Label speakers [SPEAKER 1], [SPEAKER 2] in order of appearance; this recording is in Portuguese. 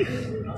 [SPEAKER 1] não